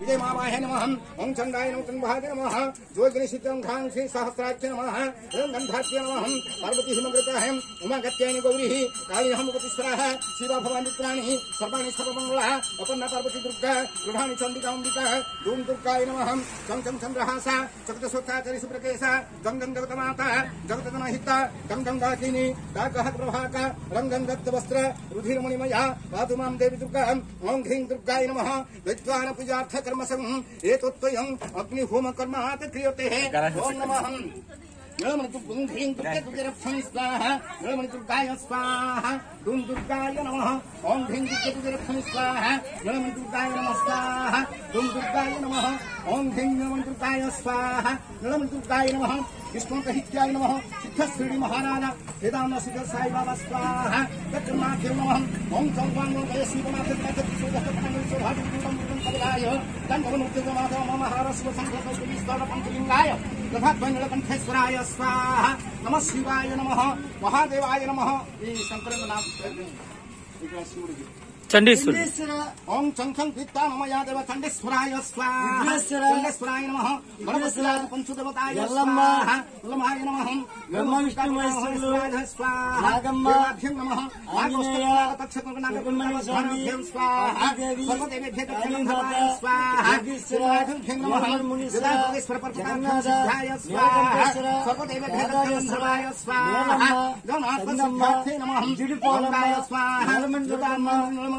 विजय मामाय नमः। ओम चंडाय नमः चंडाय नमः। घां श्री सहस्राक्ष नमः। ओम गंधाक्ष नमः। पार्वती हिमग्रताः उमा गत्यानि गौरीः। काली हम उपतिस्वराः शिवा भवानी पुराणी सर्वाणि सर्वमङ्गलाः। अपन्ना पार्वती दुर्गा। गृहाणि चण्डिका अम्बिका धूम दुर्गाय नमः। चं चं चन्द्रहासा। चक्रसोत्ताचरि सुप्रकेशा गं गं जगतमाता। जगतजनहिता गं गङ्गाकिनी डाकः प्रभाक रङ्गं दत्तवस्त्र रुधिरमणिमया पातु माँ देवी दुर्गा ॐ ह्रीं दुर्गाय नमः। विद्वान कर्मसं एतत्त्वयम् कर्म आते क्रियते ॐ नमः नमः ॐ ह्रीं दुर्गे दुर्गेरक्षं स्वाहा नमः। दुर्गाय स्वाहा। ॐ दुर्गाय नमः। ॐ ह्रीं स्वाहा। नमः स्वाहा। दुर्गाय नमः। ॐ ह्रीं नमन्कृताय स्वाहा। नमन्कृताय नमः विष्णुकहित्याय नमः। सिद्धश्रेणी महाराज वेदान्त साई बाबा स्वाहा। दक्षिणाख्यं नमः। ॐ चौपाङ्गोदय शिवनाथाय दण्डवनुद्यमाधवमहारस्वसङ्कृतलिङ्गाय तथाद्वैनकण्ठेश्वराय स्वाहा। नमः शिवाय नमः। महादेवाय नमः। ई नाम चंडीश्वर ओम चंखं विद्या मम या देव चंडीश्वराय स्वाहाय नमः गणपतिराय पंचदेवताय स्वाहा लमहाय नमः। ब्रह्म विष्णु महेश्वराय स्वाहा। नागम्माभ्यं नमः। नागोष्ठनागपक्षकनागपुण्णम स्वाहाभ्यं स्वाहा सर्वदेवेभ्यः गच्छन्नाय स्वाहा शिवाभ्यं नमः। जगदीश्वर परपताय स्वाहा। सर्वदेवेभ्यः गच्छन्नाय स्वाहा गणापसम्भाथे नमः। जिडिपोलमाय स्वाहा नमः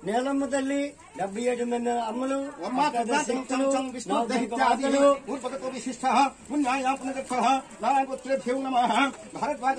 గంగాయ స్వాహ నీలమంజ దుర్గమ్మ. నీలమంజ దుర్గాయ స్వాహ మురుగమ్మ. వేదాభ్యం చైతమ్మ. దేవతాయ యజ్ఞమ్మ. స్వాహ నీలమంగళమ్మ బంగారమ్మ. స్వాహ ముత్యాలమ్మ. రత్నాలమ్మ. జగత్సింగమ్మ. కామాక్షమ్మ. మధుర మీనాక్షమ్మ. సర్వదేవేభ్యం కాళీమాత. కాళీమాత. లక్ష్మీమాత. శబరిమాత. కమలేశ్వరి. నారాయణీమాత. మాణికమ్మ. శిక్షావతి. కాళమ్మ. ఓం గమనాయ స్వాహ నమనాయ నమః రాయగడ మంచిగౌడమ్మ. స్వాహ మహేంద్రమ్మ తల్లి. ఆవర్తక పాలకొండ పార్వతమ్మ తల్లి. స్వాహ నీలమ్మ తల్లి డెబ్బై ఏడు మంది అమ్మలు అమ్మా శక్తులు విష్ణుదహిత్యాది పూర్వగతో విశిష్ట పుణ్యాయ పునగత్వ నారాయణపుత్రేభ్యో నమ భారద్వాజ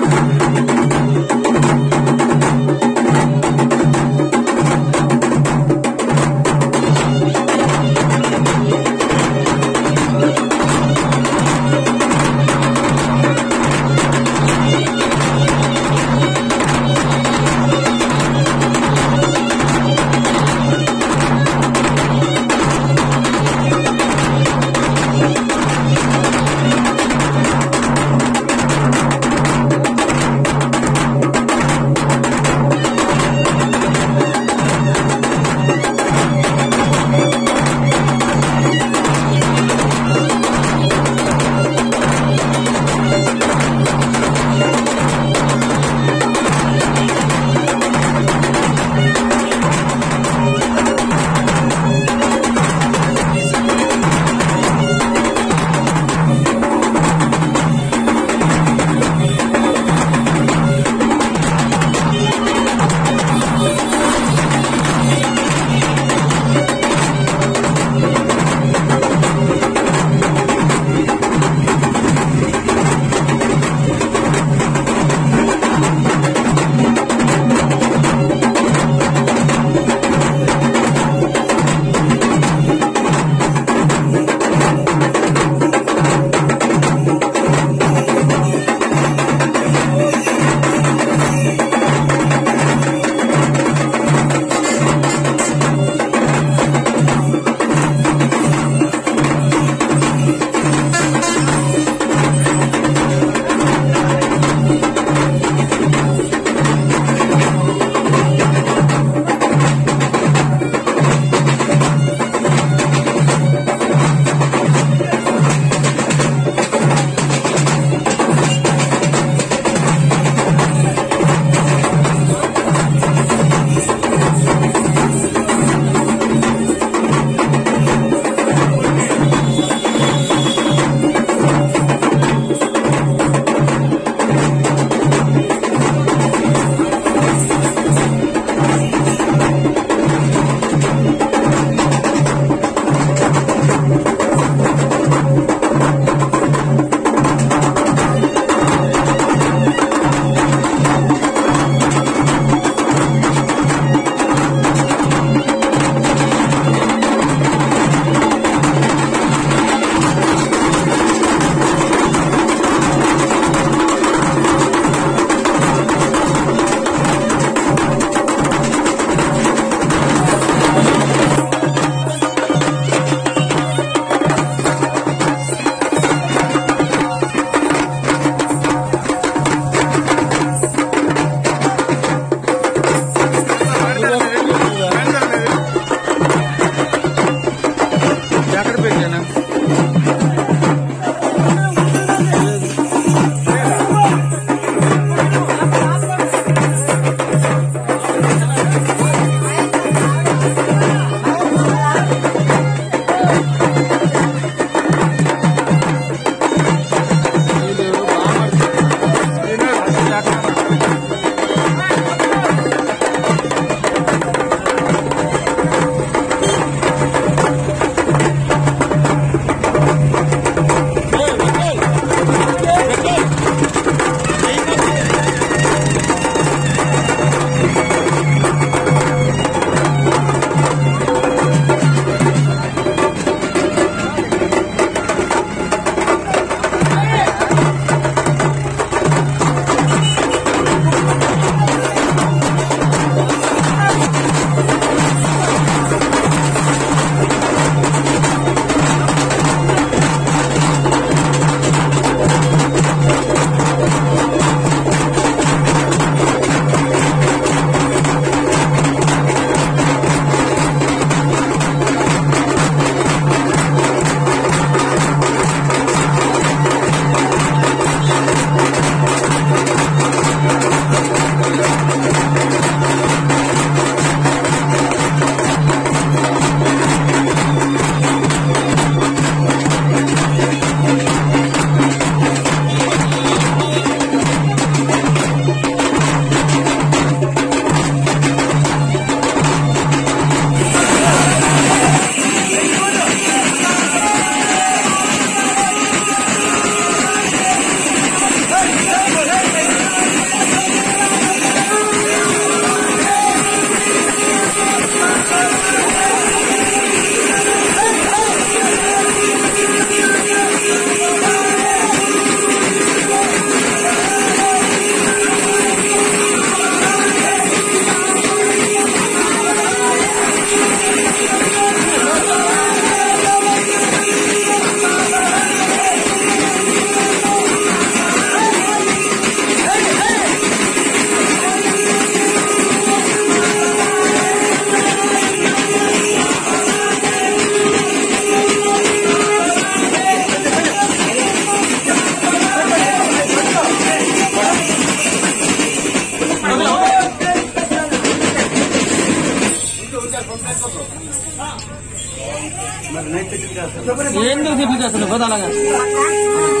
Biasa 个